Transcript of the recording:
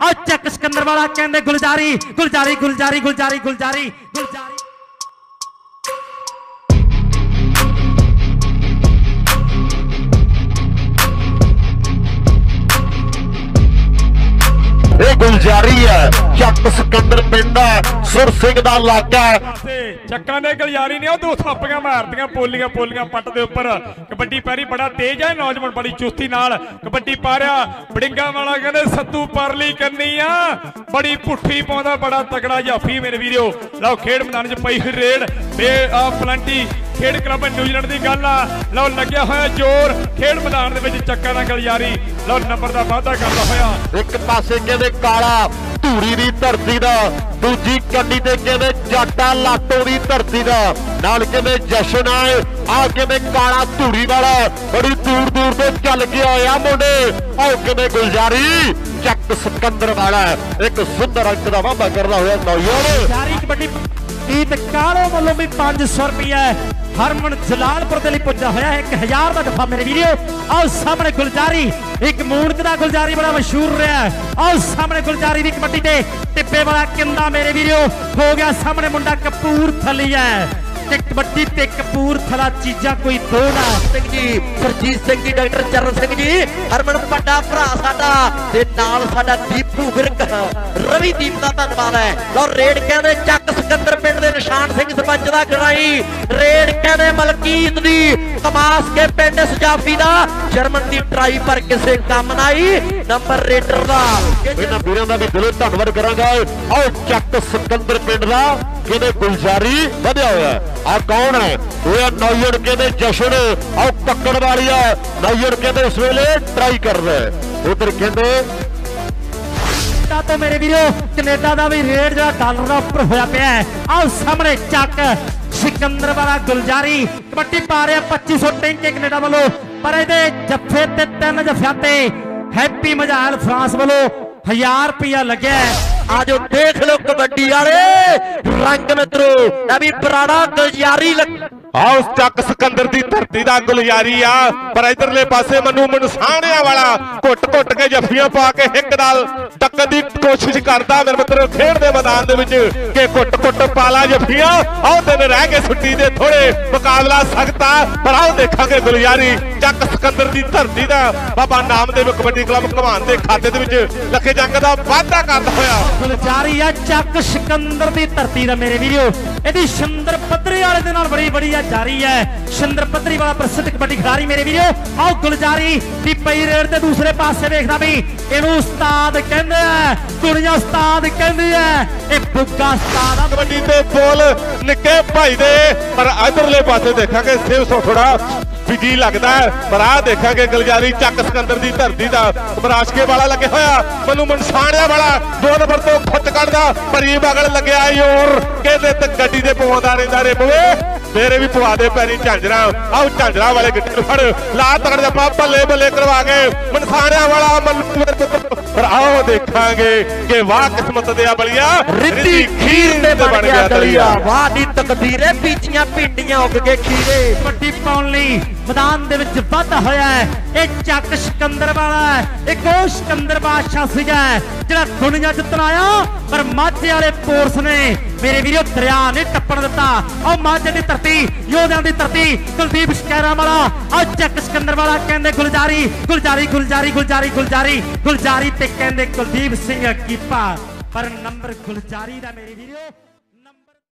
ਆ ਚੱਕ ਸਿਕੰਦਰ ਵਾਲਾ ਕਹਿੰਦੇ ਗੁਲਜ਼ਾਰੀ ਗੁਲਜ਼ਾਰੀ ਗੁਲਜ਼ਾਰੀ ਗੁਲਜ਼ਾਰੀ ਗੁਲਜ਼ਾਰੀ ਗੁਲਜ਼ਾਰੀ ਇਹ ਗੁਲਜ਼ਾਰੀ ਹੈ। ਚੱਕ ਸਿਕੰਦਰ ਪਿੰਡ ਹੈ। ਸੁਰ ਸਿੰਘ ਦਾ ਇਲਾਕਾ ਚੱਕਾਂ ਦੇ ਗਲਿਆਰੀ ਨੇ ਉਹ ਦੋ ਥਾਪੀਆਂ ਮਾਰਦੀਆਂ ਪੋਲੀਆਂ ਪੋਲੀਆਂ ਪੱਟ ਦੇ ਉੱਪਰ। ਕਬੱਡੀ ਪੈਰੀ ਬੜਾ ਤੇਜ਼ ਹੈ। ਨੌਜਵਾਨ ਬੜੀ ਚੁਸਤੀ ਨਾਲ ਕਬੱਡੀ ਪਾ ਰਿਹਾ। ਬੜਿੰਗਾ ਵਾਲਾ ਕਹਿੰਦੇ, ਸੱਤੂ ਪਰਲੀ ਕੰਨੀ ਆ। ਬੜੀ ਪੁੱਠੀ ਪਾਉਂਦਾ, ਬੜਾ ਤਕੜਾ ਜਾਫੀ ਮੇਰੇ ਵੀਰੋ। ਲਓ, ਖੇਡ ਮੈਦਾਨ 'ਚ ਪਈ ਹੋਈ ਰੇਡ। ਬੇ ਆ ਪਲੰਟੀ ਖੇਡ ਕਲੱਬ ਨਿਊਜ਼ੀਲੈਂਡ ਦੀ ਗੱਲ ਆ। ਲਓ ਲੱਗਿਆ ਹੋਇਆ ਜ਼ੋਰ। ਖੇਡ ਮੈਦਾਨ ਦੇ ਵਿੱਚ ਚੱਕਾਂ ਦਾ ਗਲਿਆਰੀ। ਲਓ ਨੰਬਰ ਦਾ ਵਾਅਦਾ ਕਰਦਾ ਹੋਇਆ। ਇੱਕ ਪਾਸੇ ਕਹਿੰਦੇ ਕਾਲਾ ਧੂਰੀ ਦੀ ਧਰਤੀ ਦਾ। ਦੂਜੀ ਕੰਡੀ ਤੇ ਕਹਿੰਦੇ ਜਾਟਾ ਲਾਟੋ ਦੀ ਧਰਤੀ ਦਾ। ਨਾਲ ਕਹਿੰਦੇ ਜਸ਼ਨ ਆਏ। ਆ ਕਹਿੰਦੇ ਕਾਲਾ ਧੂਰੀ ਵਾਲਾ। ਬੜੀ ਦੂਰ ਦੂਰ ਤੋਂ ਚੱਲ ਕੇ ਆਇਆ ਮੁੰਡੇ। ਆਓ ਕਹਿੰਦੇ ਗੁਲਜ਼ਾਰੀ ਚੱਕ ਸਿਕੰਦਰ ਵਾਲਾ। ਇੱਕ ਸੁੰਦਰ ਅੰਕ ਦਾ ਵਾਅਦਾ ਕਰਦਾ ਹੋਇਆ ਨੌਜਵਾਨ। ਜਾਰੀ ਕਬੱਡੀ ਗੀਤ ਕਾਲੋ ਵੱਲੋਂ ਵੀ 500 ਰੁਪਏ ਹਰਮਨ ਜਲਾਲਪੁਰ ਦੇ ਲਈ ਪੁੱਜਾ ਹੋਇਆ ਹੈ। 1000 ਦਾ ਡੱਬਾ ਮੇਰੇ ਵੀਡੀਓ ਆਓ ਸਾਹਮਣੇ ਗੁਲਜ਼ਾਰੀ। ਇੱਕ ਮੂਨਕ ਦਾ ਗੁਲਜ਼ਾਰੀ ਬੜਾ ਮਸ਼ਹੂਰ ਰਿਹਾ ਆਓ ਸਾਹਮਣੇ ਗੁਲਜ਼ਾਰੀ ਦੀ ਕਬੱਡੀ ਤੇ। ਟਿੱਪੇ ਵਾਲਾ ਕਿੰਦਾ ਮੇਰੇ ਵੀਡੀਓ ਹੋ ਗਿਆ ਸਾਹਮਣੇ ਮੁੰਡਾ ਕਪੂਰਥਲੀ ਹੈ। ਤੇ ਕਬੱਡੀ ਤੇ ਕਪੂਰਥਲਾ ਚੀਜ਼ਾਂ ਕੋਈ ਦੋ ਨਾ। ਸਿੰਘ ਜੀ, ਸਰਜੀਤ ਸਿੰਘ ਜੀ, ਡਾਕਟਰ ਚਰਨ ਸਿੰਘ ਜੀ, ਹਰਮਨ ਵੱਡਾ ਭਰਾ ਸਾਡਾ ਤੇ ਨਾਲ ਸਾਡਾ ਦੀਪੂ ਵਿਰਕ। ਰਵੀ ਦੀਪ ਦਾ ਧੰਨਵਾਦ ਹੈ। ਲੋ ਰੇਡ ਕਹਿੰਦੇ ਚੱਕ ਸਿਕੰਦਰ ਪਿੰਡ ਦੇ ਨਿਸ਼ਾਨ ਸਿੰਘ ਸਰਪੰਚ ਦਾ ਗਰਾਈ ਰੇਡ ਕਹਿੰਦੇ ਮਲਕੀਤ ਦੀ ਕਮਾਸ ਕੇ ਪਿੰਡ ਸਜਾਫੀ ਦਾ। ਜਰਮਨ ਦੀ ਟਰਾਈ ਪਰ ਕਿਸੇ ਕੰਮ ਨਾ ਆਈ ਨੰਬਰ ਰੇਡਰ ਦਾ। ਇਹਨਾਂ ਵੀਰਾਂ ਦਾ ਵੀ ਦਿਲੋਂ ਧੰਨਵਾਦ ਕਰਾਂਗਾ। ਆਓ, ਚੱਕ ਸਿਕੰਦਰ ਪਿੰਡ ਦਾ ਕਹਿੰਦੇ ਗੁਲਜ਼ਾਰੀ ਵਧਿਆ ਹੋਇਆ ਆ ਕੌਣ ਹੈ ਇਹ ਆ ਨੌਜਣ ਕਹਿੰਦੇ ਜਸ਼ਨ ਆਓ ਪੱਕੜ ਵਾਲੀ ਆ ਨੌਜਣ ਕਹਿੰਦੇ ਇਸ ਵੇਲੇ ਟਰਾਈ ਕਰ ਰਿਹਾ ਉਧਰ ਕਹਿੰਦੇ ਕੈਨੇਡਾ ਤੋਂ ਮੇਰੇ ਵੀਰੋ ਕੈਨੇਡਾ ਦਾ ਵੀ ਰੇਟ ਜਿਹੜਾ ਡਾਲਰ ਦਾ ਉੱਪਰ ਹੋਇਆ ਪਿਆ ਹੈ ਆਓ ਸਾਹਮਣੇ ਚੱਕ ਸਿਕੰਦਰ ਵਾਲਾ ਗੁਲਜ਼ਾਰੀ ਕਬੱਡੀ ਪਾ ਰਿਹਾ 2500 ਟੈਂਕੇ ਕੈਨੇਡਾ ਵੱਲੋਂ ਪਰ ਇਹਦੇ ਜੱਫੇ ਤੇ ਤਿੰਨ ਜੱਫਿਆਂ ਤੇ ਹੈਪੀ ਮਜਾਲ ਫਰਾਂਸ ਵੱਲੋਂ 1000 ਰੁਪਇਆ ਲੱਗਿਆ ਹੈ। ਆਜੋ ਦੇਖ ਲਓ ਕਬੱਡੀ ਵਾਲੇ ਰੰਗ ਮਿੱਤਰੋ ਇਹ ਵੀ ਬਰਾੜਾ ਗਲਜਾਰੀ ਆਓ ਚੱਕ ਸਿਕੰਦਰ ਦੀ ਧਰਤੀ ਦਾ ਗੁਲਜ਼ਾਰੀ ਆ, ਪਰ ਇਧਰਲੇ ਪਾਸੇ ਮਨੂ ਮਨਸਾਣਿਆਂ ਵਾਲਾ ਘੁੱਟ ਘੁੱਟ ਕੇ ਜੱਫੀਆਂ ਪਾ ਕੇ ਹਿੱਕ ਨਾਲ ਟੱਕਣ ਦੀ ਕੋਸ਼ਿਸ਼ ਕਰਦਾ ਮੇਰੇ ਮਿੱਤਰੋ, ਖੇਡ ਦੇ ਮੈਦਾਨ ਦੇ ਵਿੱਚ ਕਿ ਘੁੱਟ ਘੁੱਟ ਪਾਲਾ ਜੱਫੀਆਂ, ਆਓ ਦਿਨ ਰਹਿ ਗਏ ਛੁੱਟੀ ਦੇ ਥੋੜੇ ਮੁਕਾਬਲਾ ਸਖਤਾ ਪਰ ਆਓ ਦੇਖਾਂਗੇ ਗੁਲਜ਼ਾਰੀ ਚੱਕ ਸਿਕੰਦਰ ਦੀ ਧਰਤੀ ਦਾ। ਬਾਬਾ ਨਾਮਦੇਵ ਕਬੱਡੀ ਕਲੱਬ ਘਮਾਨ ਦੇ ਖਾਤੇ ਦੇ ਵਿੱਚ ਲੱਖੇ ਜੰਗ ਦਾ ਵਾਅਦਾ ਕਰਦਾ ਹੋਇਆ। ਗੁਲਜ਼ਾਰੀ ਆ, ਚੱਕ ਸਿਕੰਦਰ ਦੀ ਧਰਤੀ ਦਾ ਮੇਰੇ ਵੀਰੋ, ਇਹਦੀ ਸ਼ਿੰਦਰ ਪੱਧਰੀ ਵਾਲੇ ਦੇ ਨਾਲ ਬੜੀ ਬੜੀ ਆ ਜਾਰੀ ਹੈ। ਸ਼ਿੰਦਰ ਪੱਧਰੀ ਵਾਲਾ ਪ੍ਰਸਿੱਧ ਕਬੱਡੀ ਖਿਡਾਰੀ ਮੇਰੇ ਵੀਰੋ। ਆਓ ਗੁਲਜ਼ਾਰੀ ਦੀ ਪਈ ਰੇਡ ਤੇ ਦੂਸਰੇ ਪਾਸੇ ਵੇਖਦਾ ਵੀ ਇਹਨੂੰ ਉਸਤਾਦ ਕਹਿੰਦੇ ਆ। ਦੁਨੀਆ ਉਸਤਾਦ ਕਹਿੰਦੀ ਹੈ। ਇਹ ਬੁੱਗਾ ਉਸਤਾਦ ਆ। ਕਬੱਡੀ ਤੇ ਬੋਲ ਨਿੱਕੇ ਭਾਈ ਦੇ। ਪਰ ਇਧਰਲੇ ਪਾਸੇ ਦੇਖਾਂਗੇ ਸੇਵ ਥੋੜਾ ਬਿਜ਼ੀ ਲੱਗਦਾ ਪਰ ਆ ਦੇਖਾਂਗੇ ਗਲਜਾਰੀ ਚੱਕ ਸਿਕੰਦਰ ਦੀ ਧਰਤੀ ਦਾ। ਬਰਾਸ਼ਕੇ ਵਾਲਾ ਲੱਗਿਆ ਹੋਇਆ। ਮੈਨੂੰ ਮਨਸਾਣਿਆ ਵਾਲਾ ਦੋ ਨੰਬਰ ਤੋਂ ਖੁੱਟ ਕੱਢਦਾ। ਪਰੀ ਬਗਲ ਲੱਗਿਆ ਯੋਰ ਕਹਿੰਦੇ ਤੇ ਗੱਡੀ ਦੇ ਪਵਾਉਂਦਾ ਰਹਿੰਦਾ ਰੇ ਬਵੇ ਮੇਰੇ ਵੀ ਪਵਾ ਦੇ ਪੈਰੀ ਝਾਂਜਰਾ। ਆਓ ਝਾਂਜਰਾ ਵਾਲੇ ਗਿੱਟੇ ਨੂੰ ਫੜ। ਲਾ ਤਕੜ ਜੱਪਾ ਬੱਲੇ ਬੱਲੇ ਕਰਵਾ ਕੇ ਮਨਸਾਣਿਆ ਵਾਲਾ ਮੱਲੂ ਮੇਰੇ ਪੁੱਤਰ ਪਰ ਆਓ ਦੇਖਾਂਗੇ ਕਿ ਵਾਹ ਕਿਸਮਤ ਦੇ ਆ ਬਲੀਆ। ਰਿੱਧੀ ਖੀਰ ਤੇ ਬਣ ਗਿਆ ਦਲੀਆ। ਵਾਹ ਦੀ ਤਕਦੀਰੇ ਪੀਚੀਆਂ ਪਿੰਡੀਆਂ ਉੱਗ ਕੇ ਖੀਰੇ। ਕਬੱਡੀ ਪਾਉਣ ਲਈ ਮੈਦਾਨ ਦੇ ਵਿੱਚ ਵਾਧਾ ਹੋਇਆ ਹੈ। ਇਹ ਚੱਕ ਸਿਕੰਦਰ ਵਾਲਾ ਹੈ। ਇੱਕ ਉਹ ਸਿਕੰਦਰ ਬਾਦਸ਼ਾਹ ਸੀਗਾ ਜਿਹੜਾ ਦੁਨੀਆ ਜਿੱਤਣ ਆਇਆ। ਪਰ ਮਾਝੇ ਵਾਲੇ ਪੋਰਸ ਨੇ ਮੇਰੇ ਵੀਰੋ ਦਰਿਆ ਨੇ ਟੱਪਣ ਦਿੱਤਾ। ਉਹ ਮਾਝੇ ਦੀ ਧਰਤੀ, ਯੋਧਿਆਂ ਦੀ ਧਰਤੀ, ਕੁਲਦੀਪ ਸ਼ਕੈਰਾ ਵਾਲਾ। ਆ ਚੱਕ ਸਿਕੰਦਰ ਵਾਲਾ ਕਹਿੰਦੇ ਗੁਲਜ਼ਾਰੀ ਗੁਲਜ਼ਾਰੀ ਗੁਲਜ਼ਾਰੀ ਗੁਲਜ਼ਾਰੀ ਗੁਲਜ਼ਾਰੀ ਗੁਲਜ਼ਾਰੀ ਤੇ ਕਹਿੰਦੇ ਕੁਲਦੀਪ ਸਿੰਘ ਕੀਪਾ ਪਰ ਨੰਬਰ ਗੁਲਜ਼ਾਰੀ ਦਾ ਮੇਰੇ ਵੀਰੋ